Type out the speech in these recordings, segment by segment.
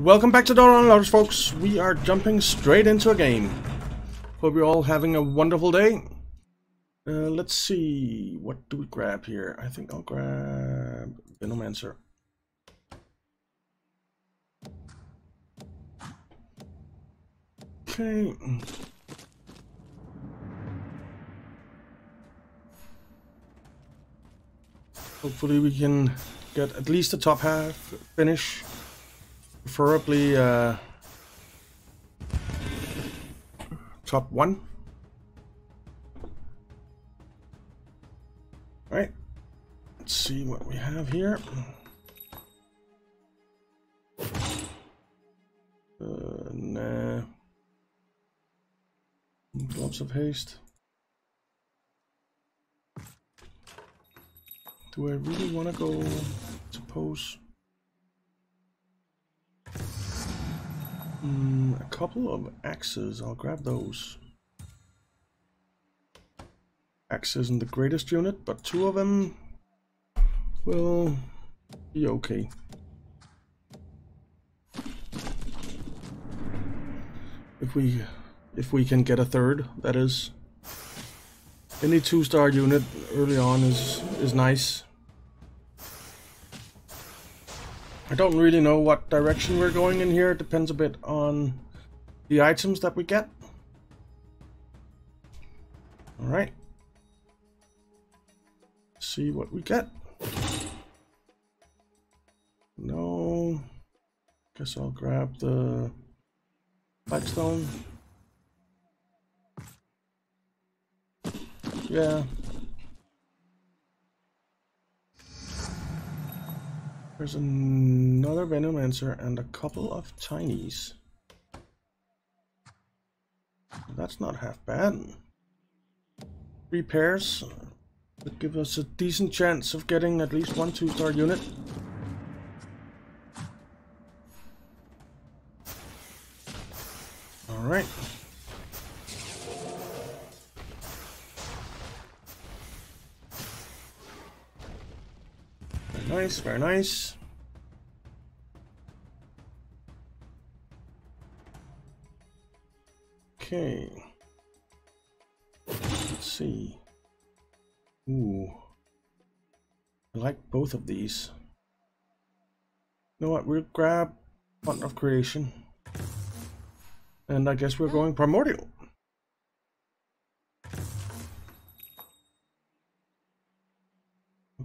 Welcome back to Dota Underlords, folks. We are jumping straight into a game. Hope you're all having a wonderful day. Uh, let's see, what do we grab here? I think I'll grab Venomancer. Okay. Hopefully we can get at least the top half finish. Preferably uh, top one. Alright, let's see what we have here. Uh, nah. Gloves of haste. Do I really want to go, suppose? Mm, a couple of axes, I'll grab those. Axe isn't the greatest unit, but two of them will be okay. If we if we can get a third, that is. Any two-star unit early on is is nice. I don't really know what direction we're going in here. It depends a bit on the items that we get. Alright. See what we get. No. Guess I'll grab the Blightstone. Yeah. There's another Venomancer and a couple of Tinies. That's not half bad. Three pairs would give us a decent chance of getting at least one two-star unit. Alright. Nice, very nice. Okay. Let's see. Ooh. I like both of these. You know what, we'll grab Fountain of Creation. And I guess we're hmm. going Primordial.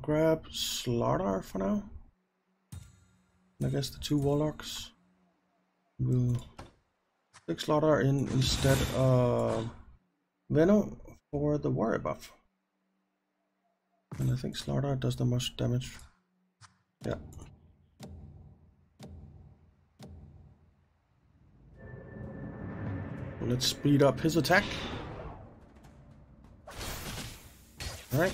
Grab Slardar for now. I guess the two Warlocks will stick Slardar in instead of Venom for the Warrior buff. And I think Slardar does the most damage. Yeah. Let's speed up his attack. Alright.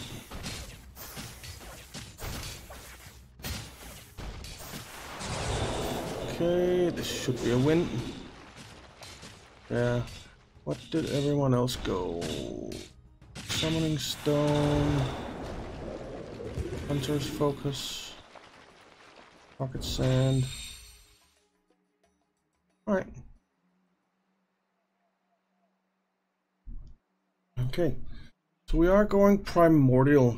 Okay, this should be a win. Yeah. What did everyone else go? Summoning Stone. Hunter's Focus. Pocket Sand. Alright. Okay. So we are going Primordial.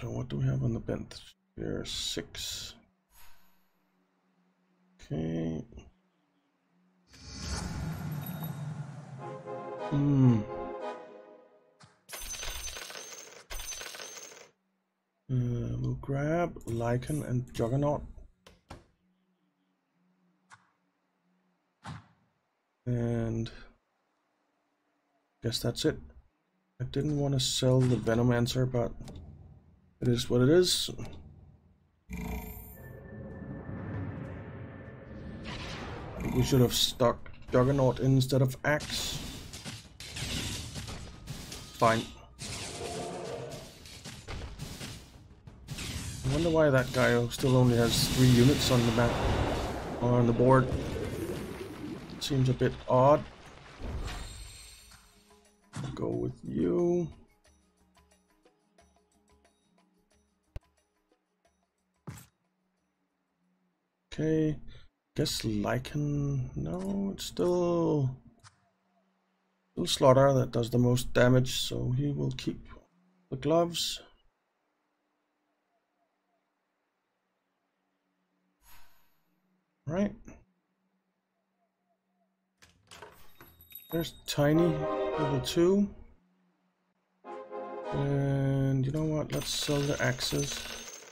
So what do we have on the bench? There are six. Okay. Hmm. Uh, we'll grab Lycan and Juggernaut. And I guess that's it. I didn't want to sell the Venomancer, but it is what it is. We should have stuck Juggernaut instead of Axe. Fine. I wonder why that guy still only has three units on the map on the board. Seems a bit odd. Go with you. Okay, guess Lycan. No, it's still still Slardar that does the most damage, so he will keep the gloves. Right. There's Tiny, level 2. And you know what, let's sell the axes.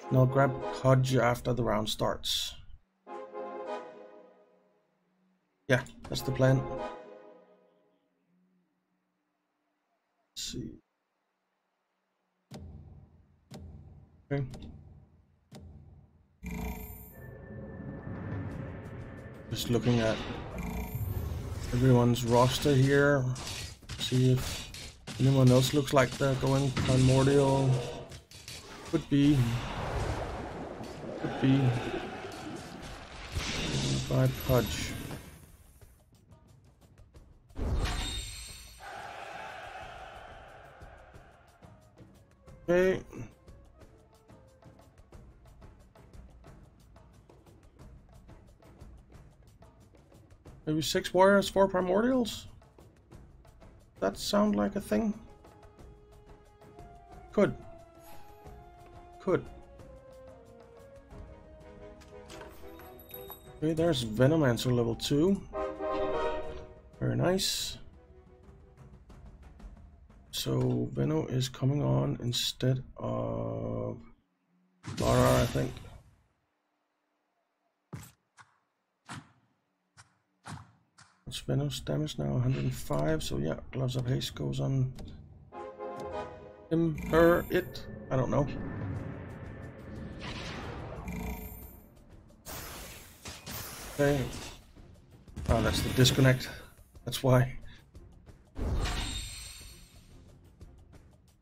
And I'll grab Pudge after the round starts. Yeah, that's the plan. Let's see. Okay. Just looking at everyone's roster here. See if anyone else looks like they're going primordial. Could be. Could be. Buy Pudge. Okay. Maybe six warriors, four primordials? That sound like a thing? Could. Could. Okay, there's Venomancer level 2. Very nice. So Veno is coming on instead of Lara, I think. What's Venom's damage now? 105. So yeah, Gloves of Haste goes on him, her, it. I don't know. Okay. Oh, that's the disconnect. That's why.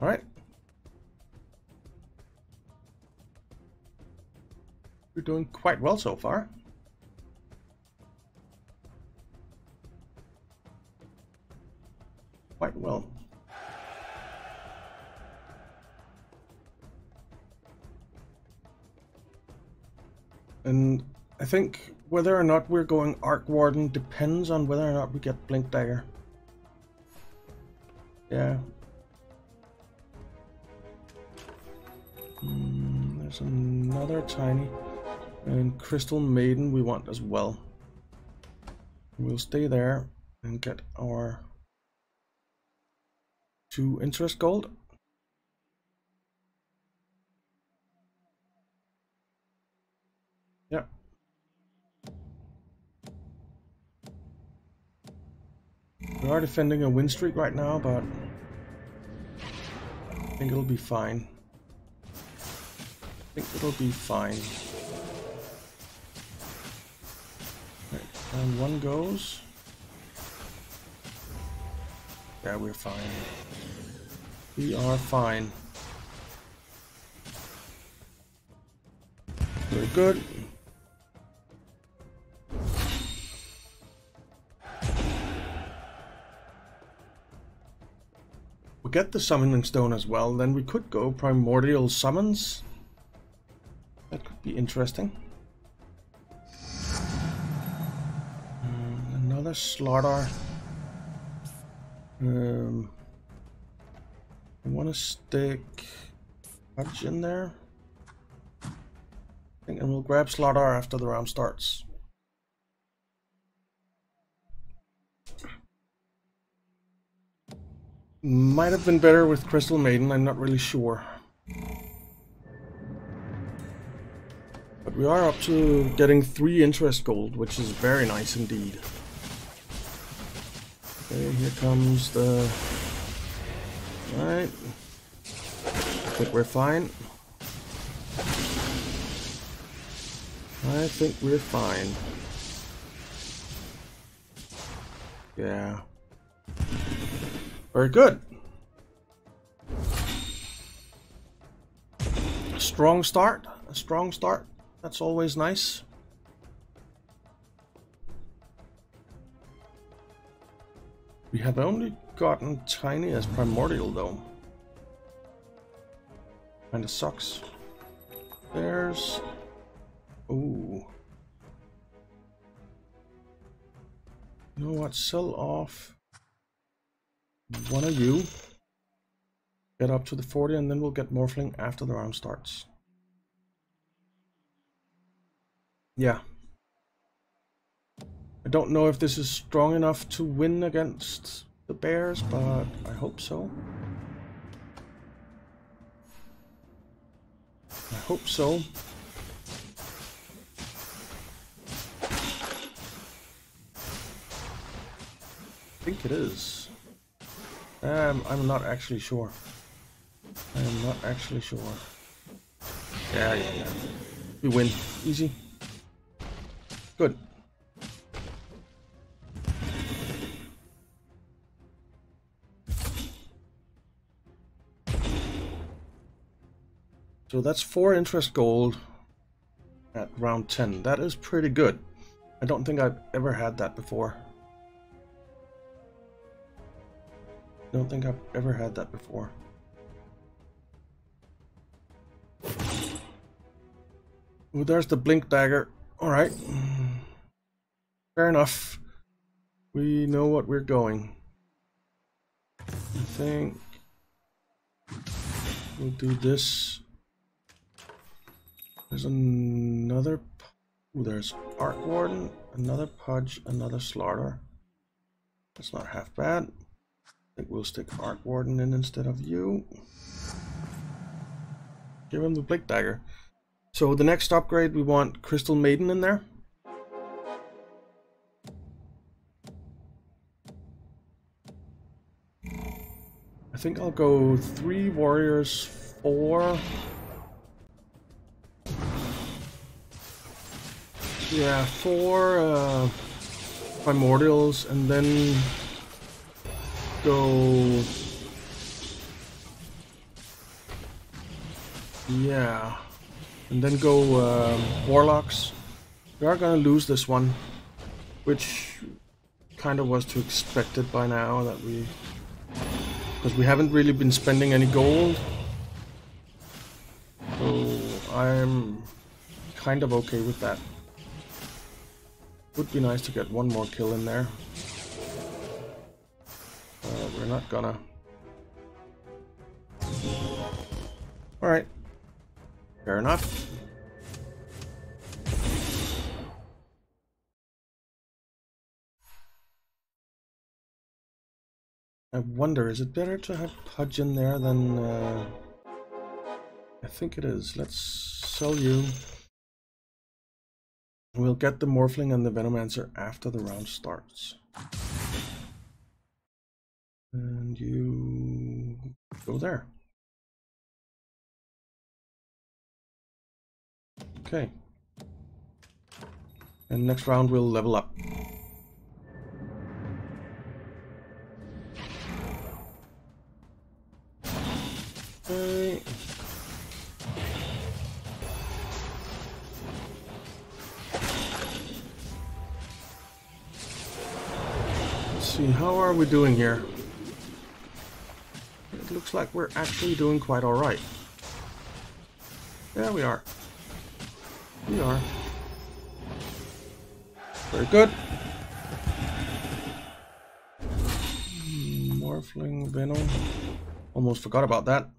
Alright. We're doing quite well so far. quite well. And I think whether or not we're going Arc Warden depends on whether or not we get Blink Dagger. Yeah. Mm, there's another tiny. And Crystal Maiden we want as well. We'll stay there and get our two interest gold. Yeah. We are defending a win streak right now, but I think it'll be fine. I think it'll be fine. Right, and one goes. Yeah, we're fine. We are fine. Very good. We get the summoning stone as well, then we could go primordial summons. Be interesting. Um, another Slardar. Um, I want to stick Pudge in there. I think, and we'll grab Slardar after the round starts. Might have been better with Crystal Maiden, I'm not really sure. We are up to getting three interest gold, which is very nice indeed. Okay, here comes the Alright. I think we're fine. I think we're fine. Yeah. Very good. Strong start. A strong start. That's always nice. We have only gotten Tiny as Primordial, though. Kinda sucks. There's... Ooh. You know what? Sell off one of you. Get up to the 40 and then we'll get Morphling after the round starts. Yeah. I don't know if this is strong enough to win against the Bears, but I hope so. I hope so. I think it is. Um, I'm not actually sure. I am not actually sure. Yeah, yeah, yeah. We win. Easy. Good. So that's four interest gold at round 10. That is pretty good. I don't think I've ever had that before. don't think I've ever had that before. Oh, there's the blink dagger. Alright. Fair enough. We know what we're going. I think we'll do this. There's another. Ooh, there's Arc Warden, another Pudge, another Slardar. That's not half bad. I think we'll stick Arc Warden in instead of you. Give him the Blink Dagger. So the next upgrade, we want Crystal Maiden in there. I think I'll go three warriors, four. Yeah, four uh, primordials, and then go... Yeah. And then go um, Warlocks. We are gonna lose this one. Which kind of was to expected by now that we... Because we haven't really been spending any gold. So I'm kind of okay with that. Would be nice to get one more kill in there. Uh, we're not gonna. Alright. Fair enough. I wonder, is it better to have Pudge in there than... Uh... I think it is. Let's sell you. We'll get the Morphling and the Venomancer after the round starts. And you go there. Okay. And next round we'll level up. We doing here? it looks like we're actually doing quite alright. There we are. We are. Very good. Morphling Venom. Almost forgot about that.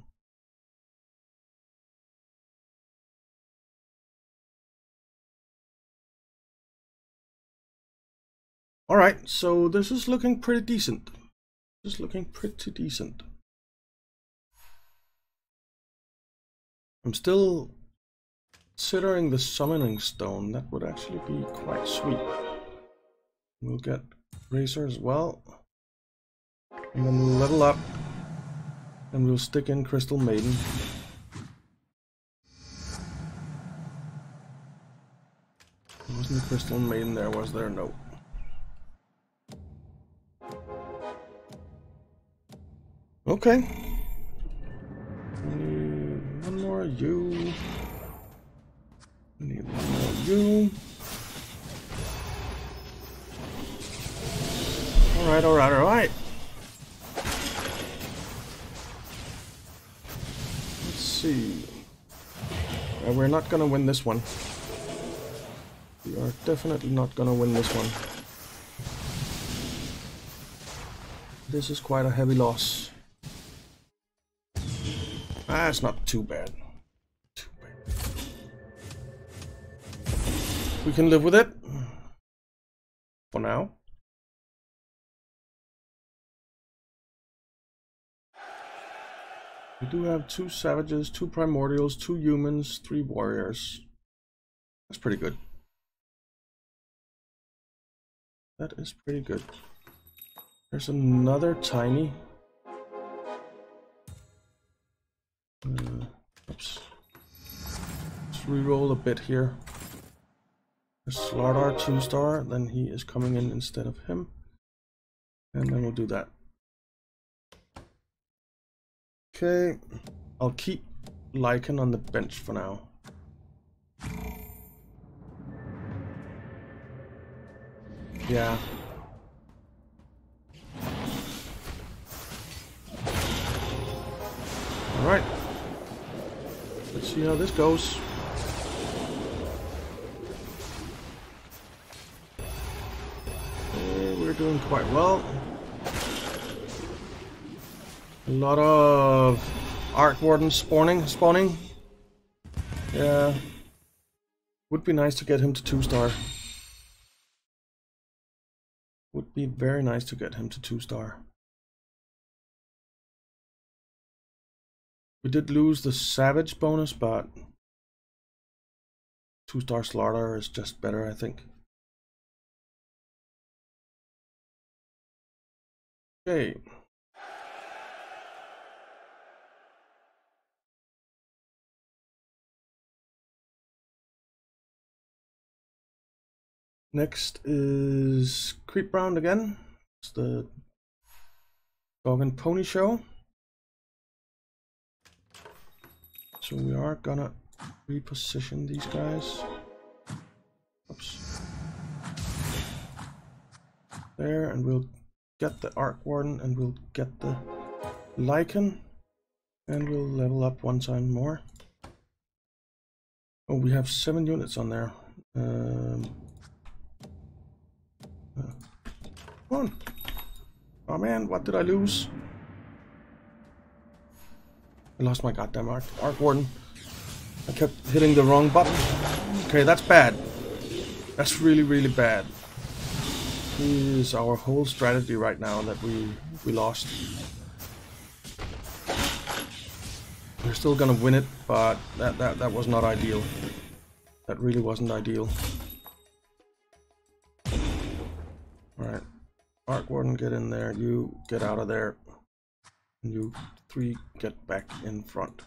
Alright, so this is looking pretty decent. This is looking pretty decent. I'm still considering the summoning stone. That would actually be quite sweet. We'll get Razor as well. And then we'll level up. And we'll stick in Crystal Maiden. There wasn't a Crystal Maiden there, was there? No. Okay. One more you. Need one more you. Alright, alright, alright. Let's see. Uh, we're not gonna win this one. We are definitely not gonna win this one. This is quite a heavy loss. It's not too bad. Too bad. We can live with it. For now. We do have two savages, two primordials, two humans, three warriors. That's pretty good. That is pretty good. There's another tiny. Uh, oops. Let's reroll a bit here. Slardar 2 star, then he is coming in instead of him. And then we'll do that. Okay, I'll keep Lycan on the bench for now. Yeah. Alright. Let's see how this goes. We're doing quite well. A lot of Arc Warden spawning, spawning. Yeah. Would be nice to get him to 2 star. Would be very nice to get him to 2 We did lose the Savage bonus, but 2 star Slardar is just better, I think. Okay. Next is Creep Round again. It's the Dog and Pony Show. So we are gonna reposition these guys. Oops. There, and we'll get the Arc Warden and we'll get the Lycan. And we'll level up one time more. Oh, we have seven units on there. Um, Come on. Oh man, what did I lose? I lost my goddamn Arc, Arc Warden. I kept hitting the wrong button. Okay, that's bad. That's really, really bad. Is our whole strategy right now that we we lost. We're still gonna win it, but that that that was not ideal. That really wasn't ideal. Alright. Arc Warden, get in there. You get out of there. You three get back in front.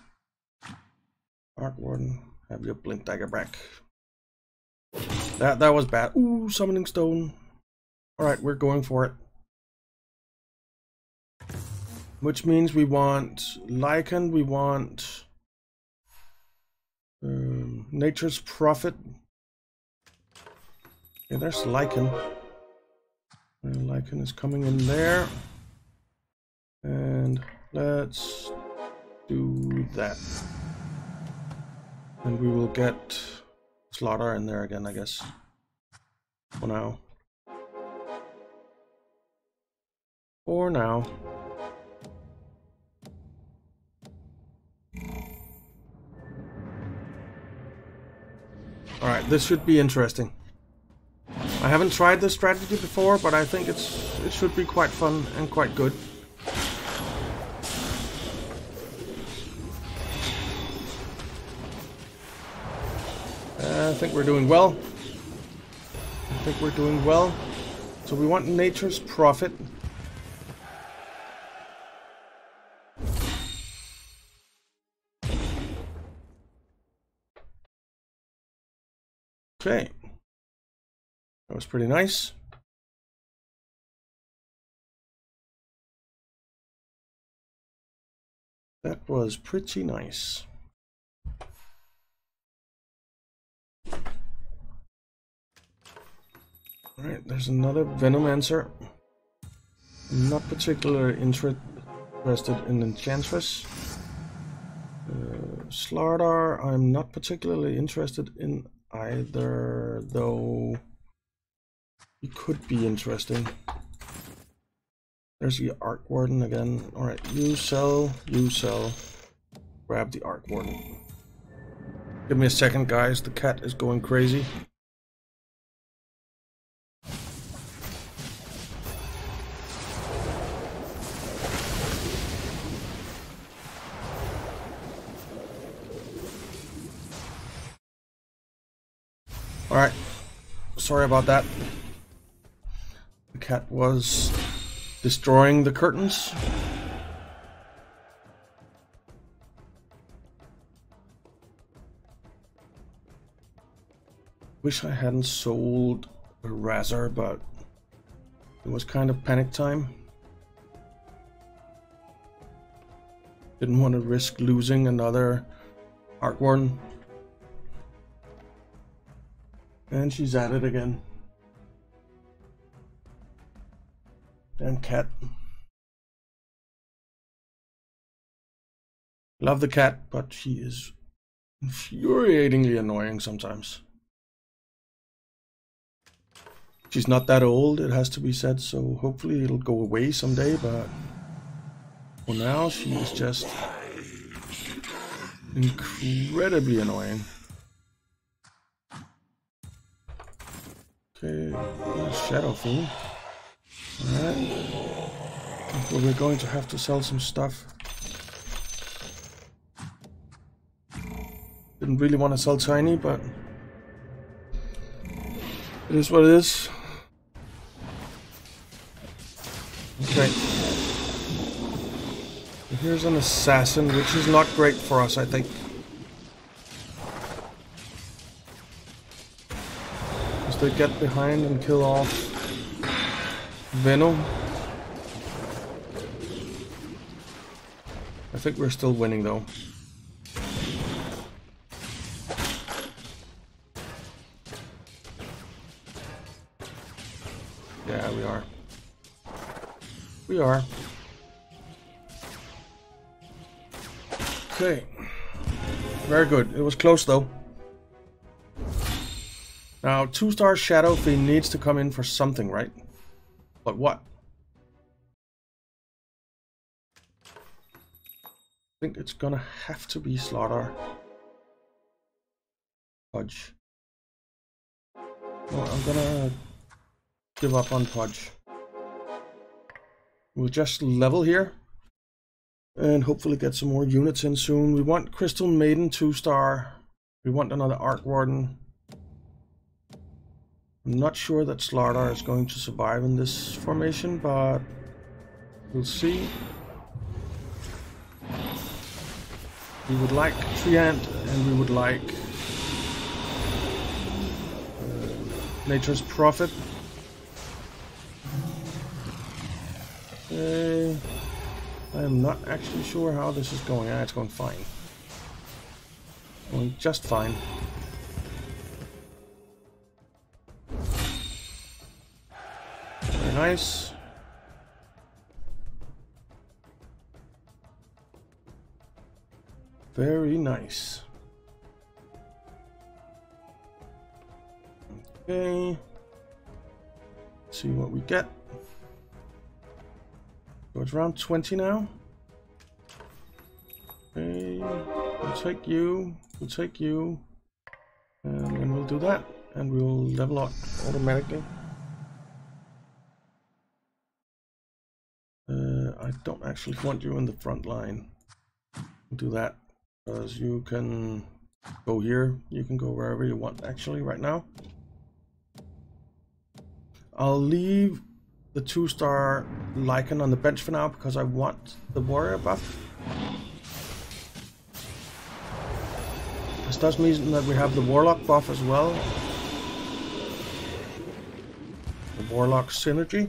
Arc Warden, have your Blink Dagger back. That that was bad. Ooh, Summoning Stone. Alright, we're going for it. Which means we want Lycan, we want um, Nature's Prophet. Yeah, there's Lycan. Lycan is coming in there. And let's do that. And we will get Slardar in there again, I guess. For now. For now. Alright, this should be interesting. I haven't tried this strategy before, but I think it's it should be quite fun and quite good. I think we're doing well. I think we're doing well. So we want Nature's Prophet. Okay. That was pretty nice. That was pretty nice. Alright, there's another Venomancer. I'm not particularly interested in Enchantress. Uh, Slardar, I'm not particularly interested in either, though it could be interesting. There's the Arc Warden again. Alright, you sell, you sell. Grab the Arc Warden. Give me a second, guys. The cat is going crazy. Alright. Sorry about that. The cat was destroying the curtains. Wish I hadn't sold a Razor, but it was kind of panic time. Didn't want to risk losing another Arc Warden. And she's at it again. Damn cat. Love the cat, but she is infuriatingly annoying sometimes. She's not that old, it has to be said, so hopefully it'll go away someday, but for now she is just incredibly annoying. Okay, Shadow Fiend. Alright. Well, we're going to have to sell some stuff. Didn't really want to sell Tiny, but it is what it is. Okay. Here's an assassin, which is not great for us, I think. They get behind and kill off Venom. I think we're still winning though. Yeah, we are. We are. Okay. Very good. It was close though. Now, two-star Shadow Fiend needs to come in for something, right? But what? I think it's gonna have to be Slardar. Pudge. No, I'm gonna give up on Pudge. We'll just level here. And hopefully get some more units in soon. We want Crystal Maiden 2-star. We want another Arc Warden. I'm not sure that Slardar is going to survive in this formation, but we'll see. We would like Treant and we would like uh, Nature's Prophet. Uh, I am not actually sure how this is going. Ah, it's going fine. Going just fine. Nice. Very nice. Okay. Let's see what we get. It's around 20 now. Okay, we'll take you, we'll take you, and then we'll do that, and we'll level up automatically. I don't actually want you in the front line. Do that because you can go here. You can go wherever you want actually right now. I'll leave the two star Lycan on the bench for now because I want the warrior buff. This does mean that we have the warlock buff as well. The warlock synergy.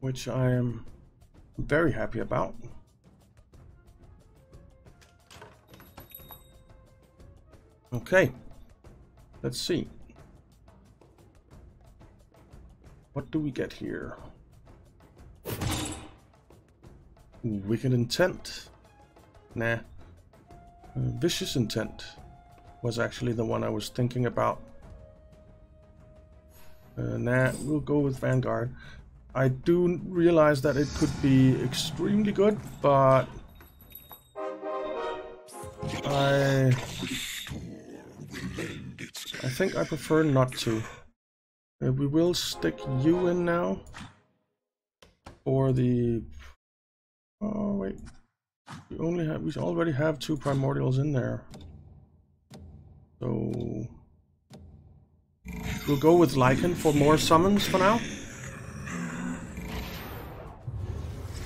Which I am very happy about. Okay, let's see. What do we get here? Wicked Intent? Nah. Uh, Vicious Intent was actually the one I was thinking about. Uh, nah, we'll go with Vanguard. I do realize that it could be extremely good, but I I think I prefer not to. Uh, we will stick you in now for the. Oh wait, we only have we already have two primordials in there, so we'll go with Lycan for more summons for now.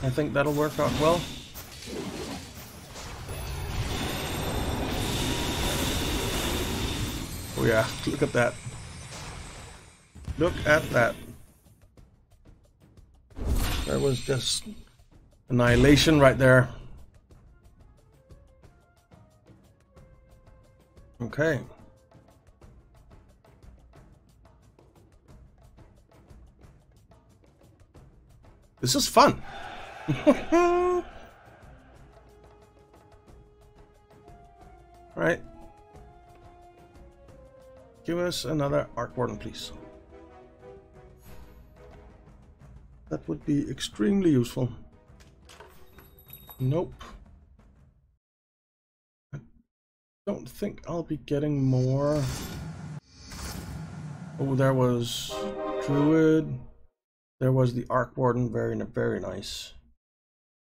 I think that'll work out well. Oh yeah, look at that. Look at that. That was just annihilation right there. Okay. This is fun. right. Give us another Arc Warden, please. That would be extremely useful. Nope. I don't think I'll be getting more. Oh, there was Druid. There was the Arc Warden, very, very nice.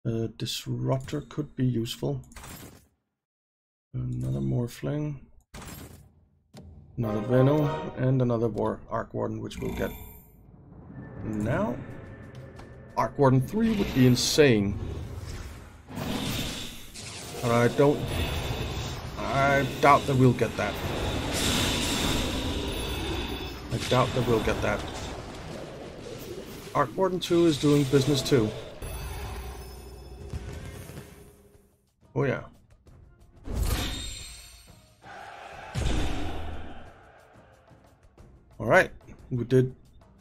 Uh, Disruptor could be useful. Another Morphling. Another Venom, and another War Arc Warden, which we'll get now. Arc Warden 3 would be insane. But I don't... I doubt that we'll get that. I doubt that we'll get that. Arc Warden 2 is doing business too. Oh yeah. Alright, we did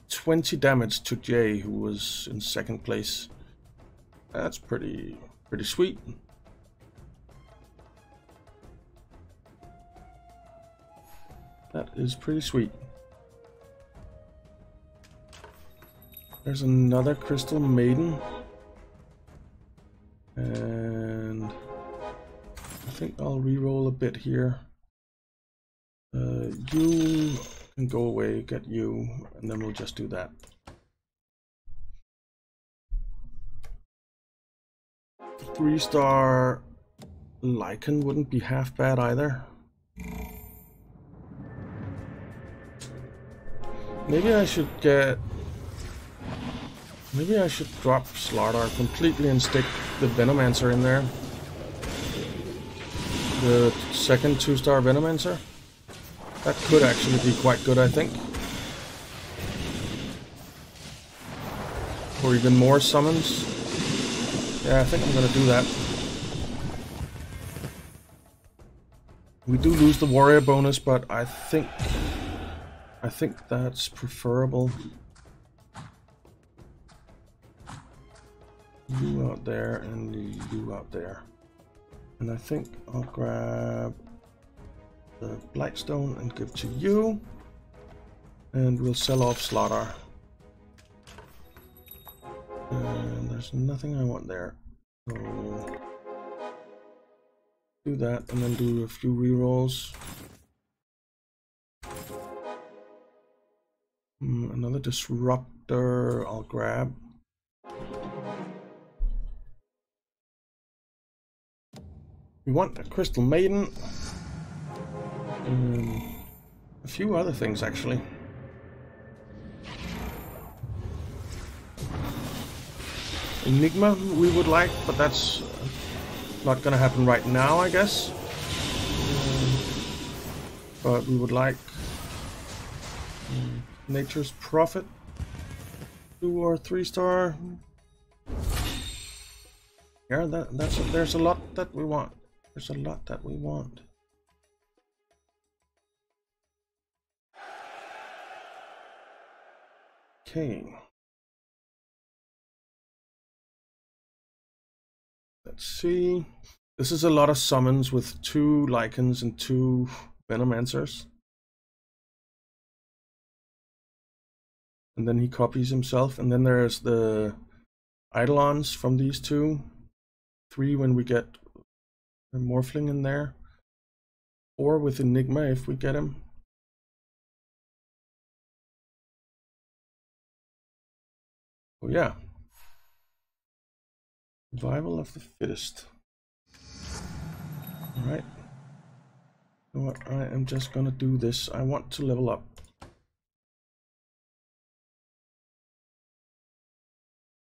20 damage to Jay, who was in second place. That's pretty, pretty sweet. That is pretty sweet. There's another Crystal Maiden. And think I'll re-roll a bit here. Uh, you can go away, get you, and then we'll just do that. Three star Lycan wouldn't be half bad either. Maybe I should get... Maybe I should drop Slardar completely and stick the Venomancer in there. The second two-star Venomancer. That could actually be quite good, I think. Or even more summons. Yeah, I think I'm gonna do that. We do lose the warrior bonus, but I think I think that's preferable. You out there and you out there. And I think I'll grab the Blightstone and give to you. And we'll sell off Slardar. And there's nothing I want there. So do that and then do a few rerolls. Mm, another disruptor I'll grab. We want a Crystal Maiden. Um, a few other things, actually. Enigma we would like, but that's not gonna happen right now, I guess. Um, but we would like um, Nature's Prophet, two or three star. Yeah, that, that's there's a lot that we want. There's a lot that we want. Okay. Let's see. This is a lot of summons with two Lycans and two Venomancers. and then he copies himself. And then there's the Eidolons from these two. Three when we get the Morphling in there. Or with Enigma if we get him. Oh yeah. Survival of the fittest. Alright. You know what? I am just gonna do this. I want to level up.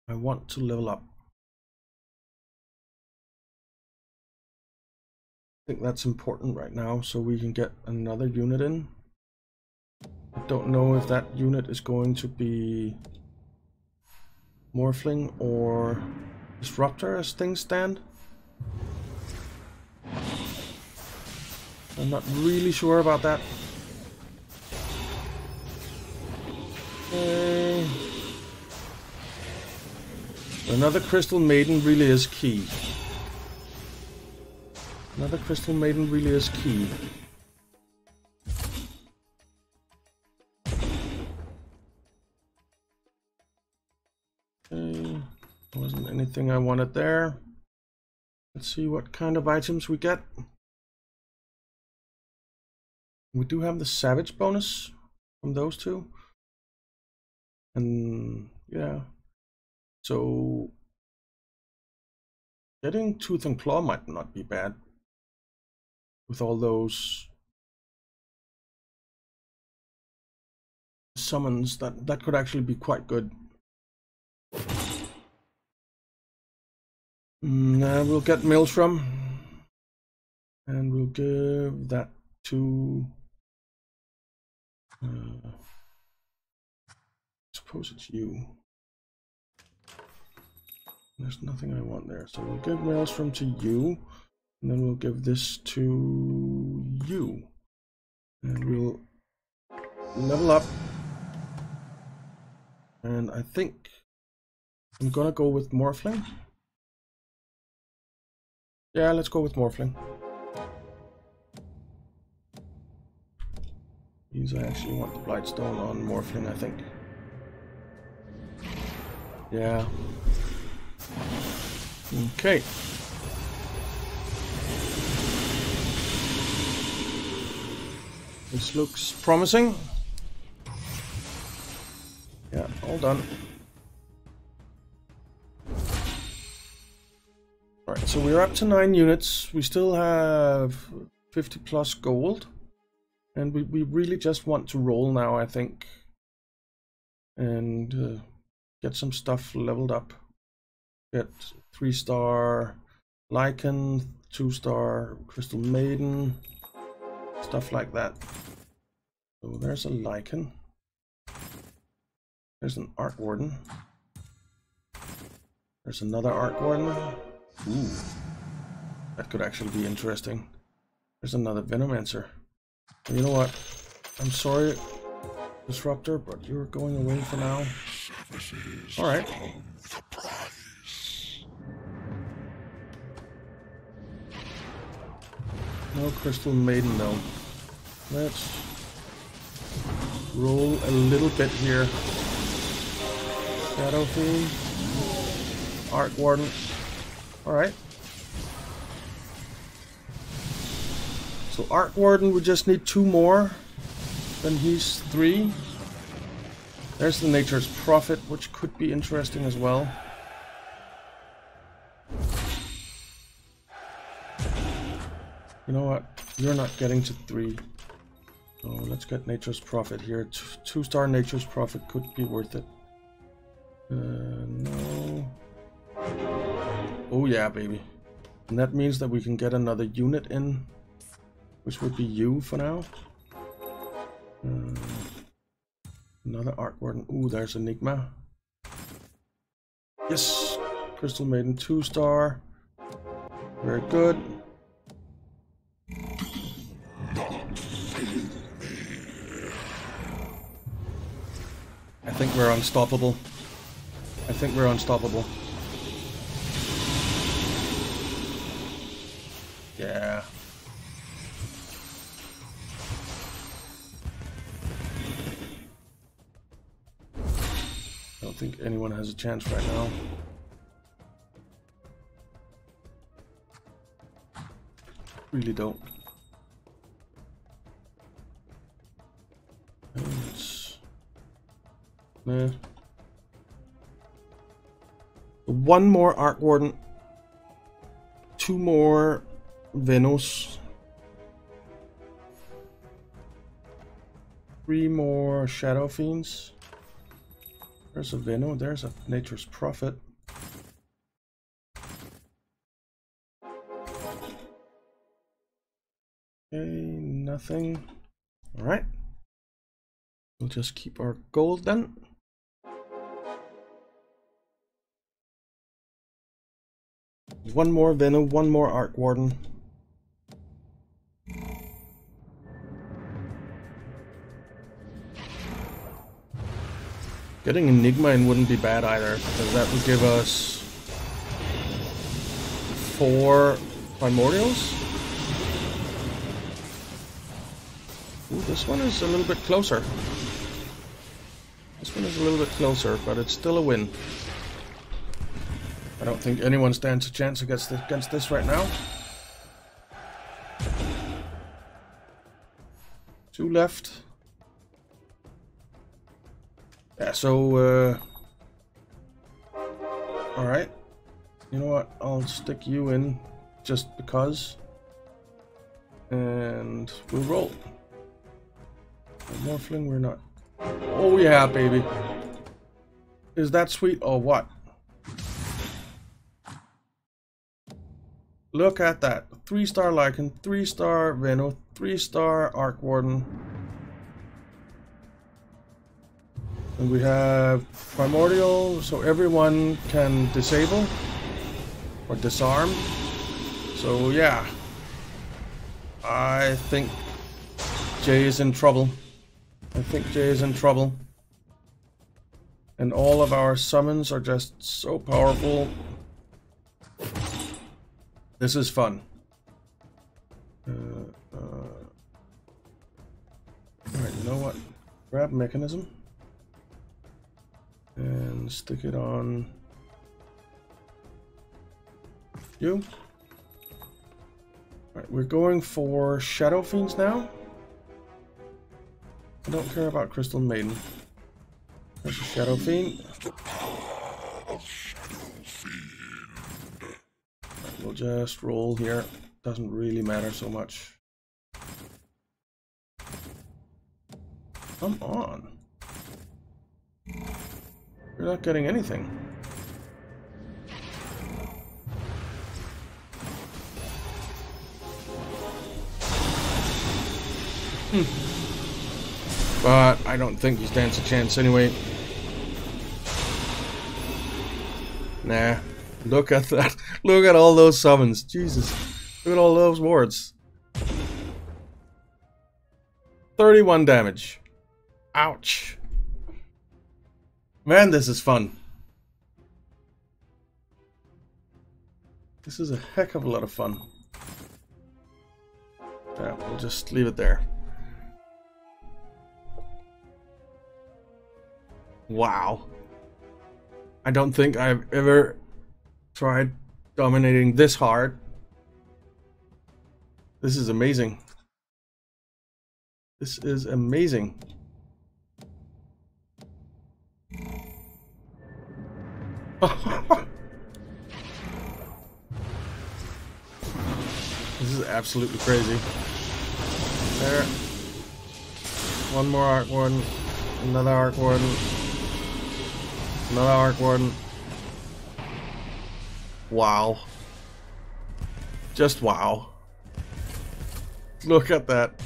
I want to level up. I think that's important right now so we can get another unit in. I don't know if that unit is going to be Morphling or Disruptor as things stand. I'm not really sure about that. Okay. Another Crystal Maiden really is key. Another Crystal Maiden really is key. Okay, wasn't anything I wanted there. Let's see what kind of items we get. We do have the Savage bonus from those two. And yeah, so getting Tooth and Claw might not be bad with all those summons that that could actually be quite good. Now mm, we'll get Maelstrom and we'll give that to uh, suppose it's you. There's nothing I want there so we'll give Maelstrom to you and then we'll give this to you. And we'll level up. And I think I'm gonna go with Morphling. Yeah let's go with Morphling. These I actually want the Blightstone on Morphling I think. Yeah. Okay This looks promising. Yeah, all done. Alright, so we're up to 9 units. We still have 50 plus gold. And we, we really just want to roll now, I think. And uh, get some stuff leveled up. Get 3 star Lycan, 2 star Crystal Maiden, stuff like that. So there's a Lycan. There's an Arc Warden. There's another Arc Warden. Ooh. That could actually be interesting. There's another Venomancer. You know what? I'm sorry, Disruptor, but you're going away for now. Alright. No Crystal Maiden though. Let's roll a little bit here. Shadow Fiend. Arc Warden. Alright. So Arc Warden, we just need two more. Then he's three. There's the Nature's Prophet, which could be interesting as well. You know what? You're not getting to three. So let's get Nature's Prophet here. Two star Nature's Prophet could be worth it. Uh, no. Oh yeah, baby. And that means that we can get another unit in, which would be you for now. Uh, another Arc Warden. Ooh, there's Enigma. Yes! Crystal Maiden 2 star. Very good. I think we're unstoppable. I think we're unstoppable. Yeah. I don't think anyone has a chance right now. Really don't. One more Arc Warden. Two more Venos. Three more Shadow Fiends. There's a Veno, there's a Nature's Prophet. Okay, nothing. Alright. We'll just keep our gold then. One more Venom, one more Arc Warden. Getting Enigma in wouldn't be bad either, because that would give us four Primordials. Ooh, this one is a little bit closer. This one is a little bit closer, but it's still a win. I don't think anyone stands a chance against this, against this right now. Two left. Yeah, so, uh... Alright. You know what? I'll stick you in just because. And we'll roll. Morphling, we're not. Oh yeah, baby. Is that sweet or what? Look at that. Three star Lycan, three star Veno, three star Arc Warden. And we have Primordial, so everyone can disable or disarm. So yeah. I think Jay is in trouble. I think Jay is in trouble. And all of our summons are just so powerful. This is fun. Uh, uh... Alright, you know what? Grab Mekansm. And stick it on... You. Alright, we're going for Shadow Fiends now. I don't care about Crystal Maiden. There's a Shadow Fiend. We'll just roll here. Doesn't really matter so much. Come on. You're not getting anything. Hmm. But I don't think he stands a chance anyway. Nah. Look at that. Look at all those summons. Jesus. Look at all those wards. 31 damage. Ouch. Man, this is fun. This is a heck of a lot of fun. Yeah, we'll just leave it there. Wow. I don't think I've ever tried dominating this hard. This is amazing. This is amazing. this is absolutely crazy. There. One more arc warden. Another arc warden. Another arc warden. Wow. Just wow. Look at that.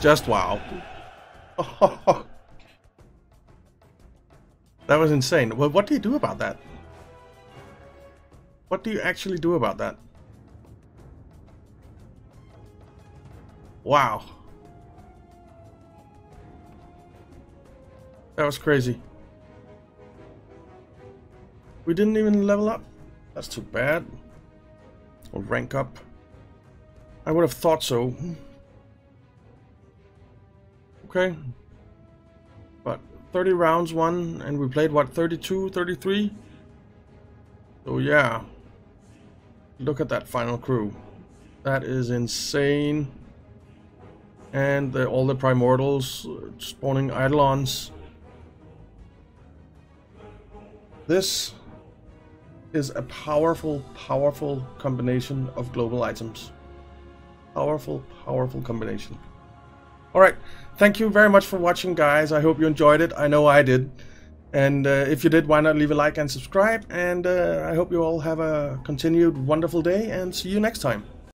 Just wow. that was insane. Well, what do you do about that? What do you actually do about that? Wow. That was crazy. We didn't even level up. That's too bad. Or rank up. I would have thought so. Okay. But 30 rounds won, and we played, what, 32, 33? So yeah, look at that final crew. That is insane. And the, all the Primordials uh, spawning Eidolons. This is a powerful, powerful combination of global items. Powerful, powerful combination. Alright, thank you very much for watching guys. I hope you enjoyed it. I know I did. And uh, if you did, why not leave a like and subscribe. And uh, I hope you all have a continued wonderful day and see you next time.